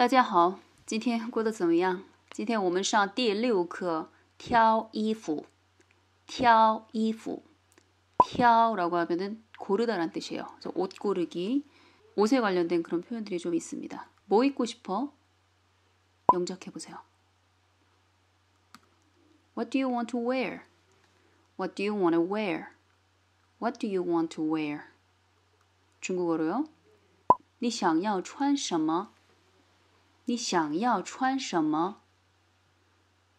大家好，今天过得怎么样？今天我们上第六课挑衣服。挑衣服。挑라고 하면은 고르다란 뜻이에요. 그래서 옷 고르기. 옷에 관련된 그런 표현들이 좀 있습니다. 뭐 입고 싶어? 영작해 보세요. What do you want to wear? What do you want to wear? What do you want to wear? 중국어로요. 你想要穿什么? 你想要穿什么?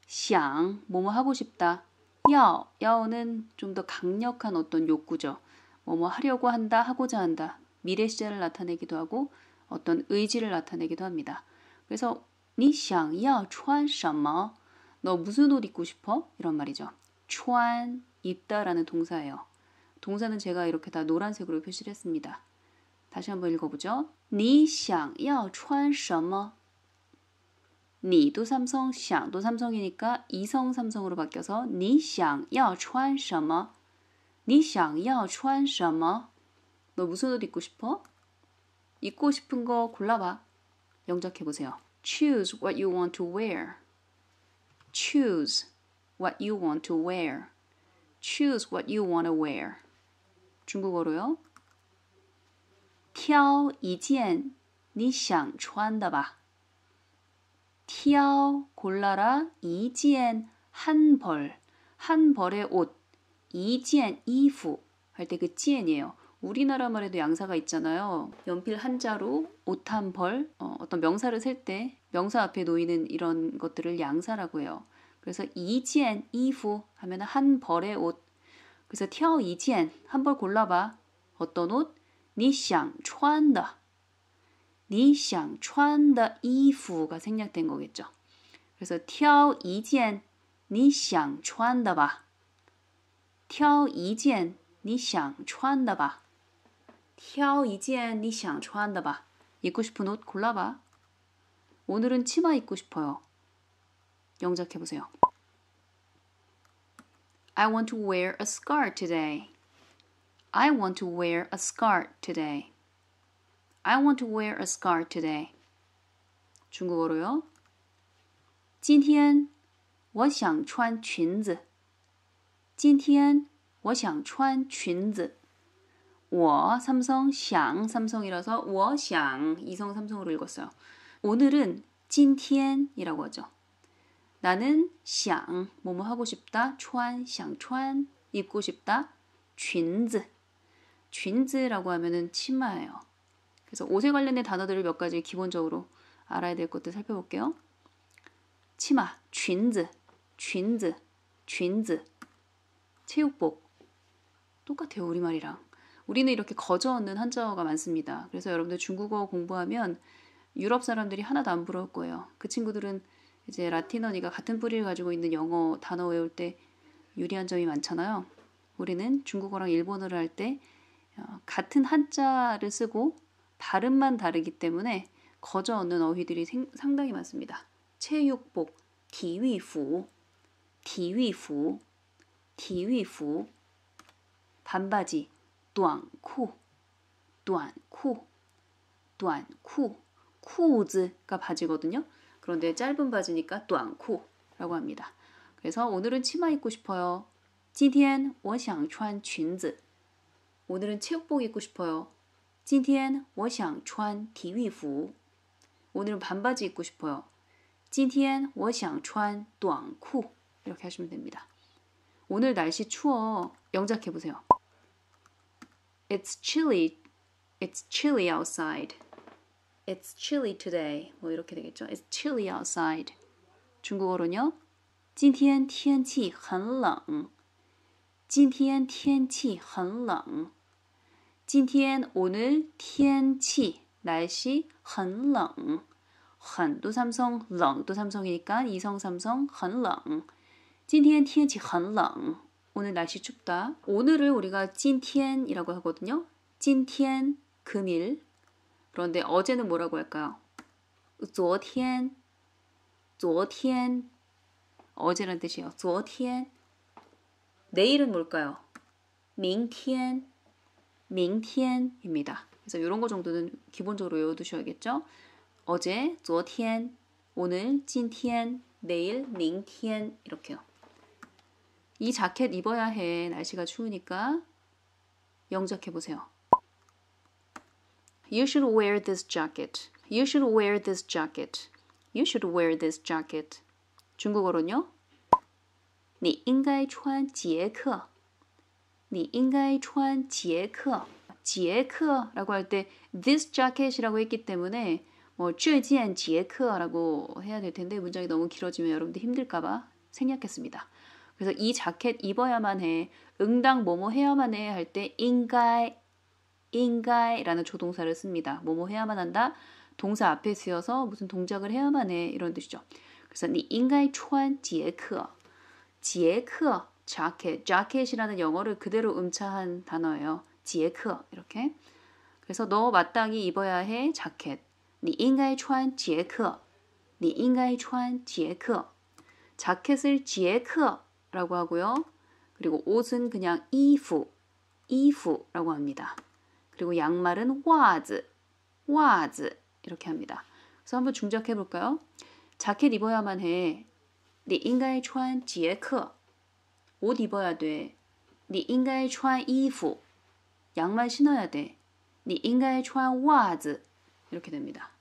想 뭐뭐 하고 싶다. 要 야어는 좀 더 강력한 어떤 욕구죠. 뭐뭐 하려고 한다, 하고자 한다. 미래 시제를 나타내기도 하고 어떤 의지를 나타내기도 합니다. 그래서 你想要穿什么? 너 무슨 옷 입고 싶어? 이런 말이죠. 穿 입다라는 동사예요. 동사는 제가 이렇게 다 노란색으로 표시를 했습니다. 다시 한번 읽어보죠. 你想要穿什么? 니도 삼성, 想도 삼성이니까 이성 삼성으로 바뀌어서 你想要穿什么?你想要穿什么? 너 무슨 옷 입고 싶어? 입고 싶은 거 골라봐. 영작해 보세요. Choose what you want to wear. Choose what you want to wear. Choose what you want to wear. 중국어로요. 挑一件你想穿的吧。 挑 골라라 이지엔 한 벌, 한 벌의 옷, 이지엔 이후 할 때 그 지엔이에요. 우리나라 말에도 양사가 있잖아요. 연필 한 자로 옷 한 벌, 어, 어떤 명사를 셀 때 명사 앞에 놓이는 이런 것들을 양사라고 해요. 그래서 이지엔 이후 하면 한 벌의 옷. 그래서 挑 이지엔 한 벌 골라봐. 어떤 옷? 你想穿的 你想穿的衣服가 생략된 거겠죠. 그래서 挑一件你想穿的吧.挑一件你想穿的吧.挑一件你想穿的吧. 입고 싶은 옷 골라봐. 오늘은 치마 입고 싶어요. 영작해 보세요. I want to wear a skirt today. I want to wear a skirt today. I want to wear a scarf today. 중국어로요. 今天我想穿裙子.今天我想穿裙子.我 삼성 想 삼성이라서 我想 이성 삼성으로 읽었어요. 오늘은 今天이라고 하죠. 나는 想 뭐뭐 하고 싶다. 穿想穿 입고 싶다. 裙子.裙子라고 하면은 치마예요. 그래서 옷에 관련된 단어들을 몇 가지 기본적으로 알아야 될 것들 살펴볼게요. 치마, 쥔즈, 체육복. 똑같아요, 우리말이랑. 우리는 이렇게 거저 얻는 한자어가 많습니다. 그래서 여러분들 중국어 공부하면 유럽 사람들이 하나도 안 부러울 거예요. 그 친구들은 이제 라틴어니가 같은 뿌리를 가지고 있는 영어 단어 외울 때 유리한 점이 많잖아요. 우리는 중국어랑 일본어를 할때 어, 같은 한자를 쓰고 발음만 다르기 때문에 거저 얻는 어휘들이 생, 상당히 많습니다. 체육복, 티위후, 티위후, 티위후, 반바지, 短裤,短裤,短裤, 쿠즈가 바지거든요. 그런데 짧은 바지니까 短裤라고 합니다. 그래서 오늘은 치마 입고 싶어요. 今天我想穿裙子. 오늘은 체육복 입고 싶어요. 今天我想穿体育服. 오늘은 반바지 입고 싶어요. 今天我想穿短裤. 이렇게 하시면 됩니다. 오늘 날씨 추워. 영작해 보세요. It's chilly. It's chilly outside. It's chilly today. 뭐 이렇게 되겠죠. It's chilly outside. 중국어로는요. 今天天气很冷.今天天气很冷. 今天 오늘 天气 날씨 很冷很도 삼성 冷도 삼성이니까 이성 삼성 很冷今天天气很冷 오늘 날씨 춥다. 오늘을 우리가 今天이라고 하거든요. 今天 금일. 그런데 어제는 뭐라고 할까요? 昨天昨天 어제란 뜻이에요. 昨天 내일은 뭘까요? 明天 明天입니다. 그래서 이런 거 정도는 기본적으로 외워두셔야겠죠. 어제 昨天 오늘 今天 내일 明天 이렇게요. 이 자켓 입어야 해. 날씨가 추우니까 영작해 보세요. You should wear this jacket. You should wear this jacket. You should wear this jacket. 중국어로는요. 你应该穿杰克. 你应该穿杰克.杰克라고 할 때 this jacket이라고 했기 때문에 뭐 这件杰克라고 해야 될 텐데 문장이 너무 길어지면 여러분들 힘들까봐 생략했습니다. 그래서 이 자켓 입어야만 해. 응당 뭐뭐 해야만 해 할 때 인가이 인가이라는 조동사를 씁니다. 뭐뭐 해야만 한다. 동사 앞에 쓰여서 무슨 동작을 해야만 해 이런 뜻이죠. 그래서 니 인가이 추한 제크 제크 자켓 자켓이라는 영어를 그대로 음차한 단어예요. 제크 이렇게. 그래서 너 마땅히 입어야 해 자켓. 니 인가이 추한 제크. 니 인가이 추한 제크. 자켓을 제크라고 하고요. 그리고 옷은 그냥 이프, 이프라고 합니다. 그리고 양말은 와즈, 와즈 이렇게 합니다. 그래서 한번 중작해 볼까요? 자켓 입어야만 해. 你应该穿杰克. 옷 입어야 돼. 你应该穿衣服. 양말 신어야 돼. 你应该穿袜子. 이렇게 됩니다.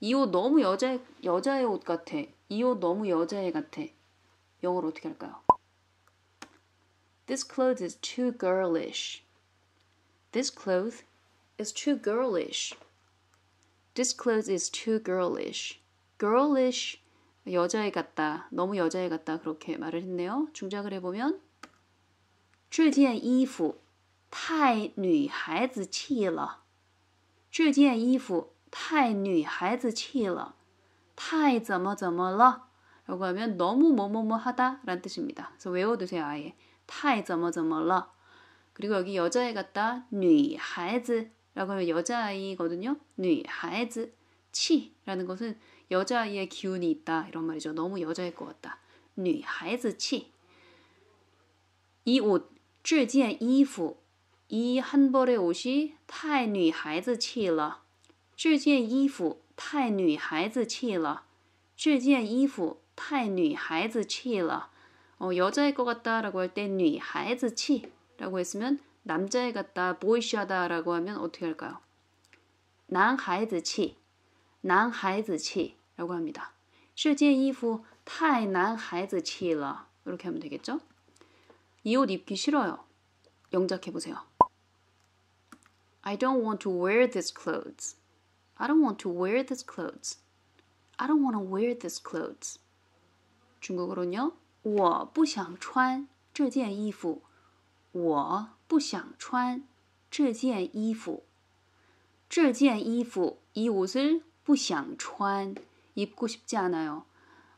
이 옷 너무 여자 여자의 옷 같아. 이 옷 너무 여자애 같아. 영어로 어떻게 할까요? This clothes is too girlish. This cloth is too girlish. This clothes is too girlish. girlish 여자애 같다. 너무 여자애 같다. 그렇게 말을 했네요. 중작을 해보면 这件衣服太女孩子气了.这件衣服太女孩子气了.太怎么怎么了? 라고 하면 너무 뭐뭐뭐 하다 라는 뜻입니다. 그래서 외워두세요 아예. 太怎么怎么了. 그리고 여기 여자애 같다. 女孩子라고 하면 여자아이거든요. 女孩子. 치라는 것은 여자아이의 기운이 있다 이런 말이죠. 너무 여자일 것 같다. 女孩子气. 이 옷, 这件衣服이 한 벌의 옷이 太女孩子气了.这件衣服太女孩子气了.这件衣服太女孩子气了. 어, 여자일 것 같다라고 할 때 女孩子气라고 했으면 남자애 같다, 보이시하다라고 하면 어떻게 할까요? 男孩子气,男孩子气 라고 합니다. 这件衣服太男孩子气了. 이렇게 하면 되겠죠? 이 옷 입기 싫어요. 영작해 보세요. I don't want to wear this clothes. I don't want to wear this clothes. I don't want to wear this clothes. 중국어로는요. 我不想穿这件衣服.我不想穿这件衣服.这件衣服이 옷을 不想穿 입고 싶지 않아요.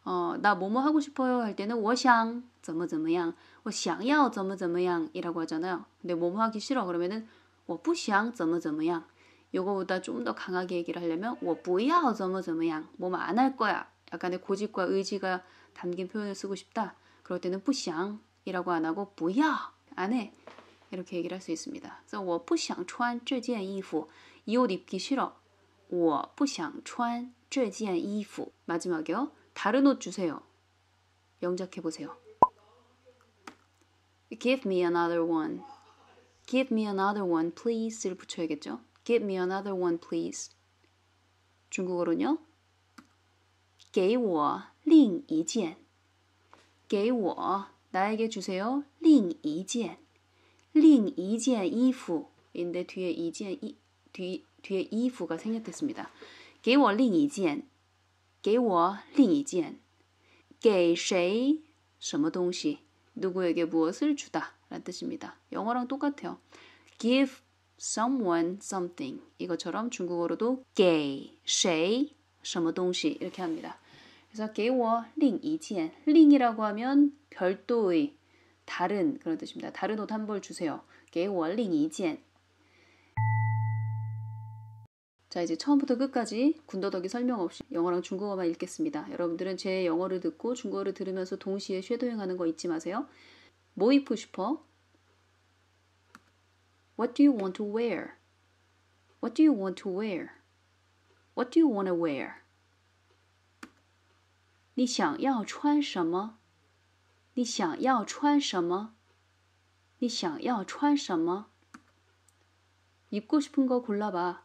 어, 나 뭐뭐 하고 싶어요 할 때는 我想怎么怎么样,我想要怎么怎么样이라고 하잖아요. 근데 뭐뭐 하기 싫어 그러면은 我不想怎么怎么样. 요거보다 좀 더 강하게 얘기를 하려면 我不要怎么怎么样. 뭐뭐 안 할 거야. 약간의 고집과 의지가 담긴 표현을 쓰고 싶다. 그럴 때는 不想이라고 안 하고 不要안 해. 이렇게 얘기를 할 수 있습니다. 그래서 我不想穿这件衣服.이 옷 입기 싫어. 我不想穿 这件衣服. 마지막이요. 다른 옷 주세요. 영작해 보세요. Give me another one. Give me another one, please를 붙여야겠죠. Give me another one, please. 중국어로는요. 给我另一件.给我 나에게 주세요. 另一件.另一件衣服인데 뒤에 이件뒤 뒤에 이후가 생략됐습니다. 给我另一件.给我另一件.给谁什么东西? 누구에게 무엇을 주다 라는 뜻입니다. 영어랑 똑같아요. give someone something 이것처럼 중국어로도 给谁什么东西 이렇게 합니다. 그래서 给我另一件.另이라고 하면 별도의 다른 그런 뜻입니다. 다른 옷 한 벌 주세요. 给我另一件. 자, 이제 처음부터 끝까지 군더더기 설명 없이 영어랑 중국어만 읽겠습니다. 여러분들은 제 영어를 듣고 중국어를 들으면서 동시에 쉐도잉하는 거 잊지 마세요. 뭐 입고 싶어? What do you want to wear? What do you want to wear? What do you want to wear? 你想要穿什么？你想要穿什么？你想要穿什么？입고싶은거골라봐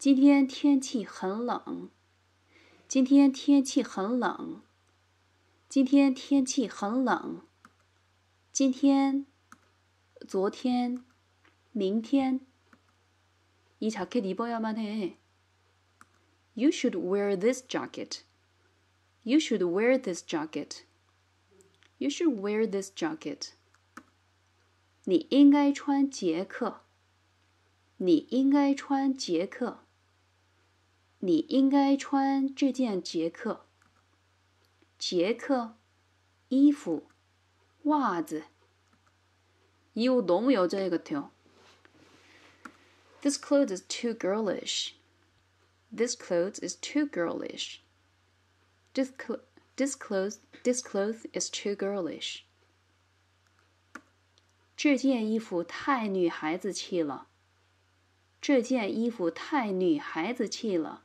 今天天气很冷。今天天气很冷。今天天气很冷。今天、昨天、明天。이 자켓 입어야만 해. You should wear this jacket. You should wear this jacket. You should wear this jacket. 你应该穿杰克。你应该穿杰克。 你应该穿这件杰克。杰克，衣服，袜子。이 옷 너무 여자애 같아요. This clothes is too girlish. This clothes is too girlish. This, cl- this clothes this clothes is too girlish. 这件衣服太女孩子气了。这件衣服太女孩子气了。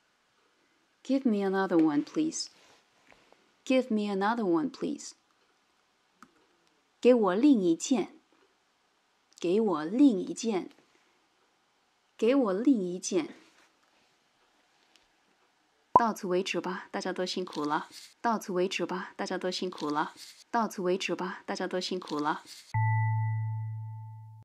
Give me another one, please. Give me another one, please. 给我另一件。给我另一件。给我另一件。到此为止吧，大家都辛苦了。到此为止吧，大家都辛苦了。到此为止吧，大家都辛苦了。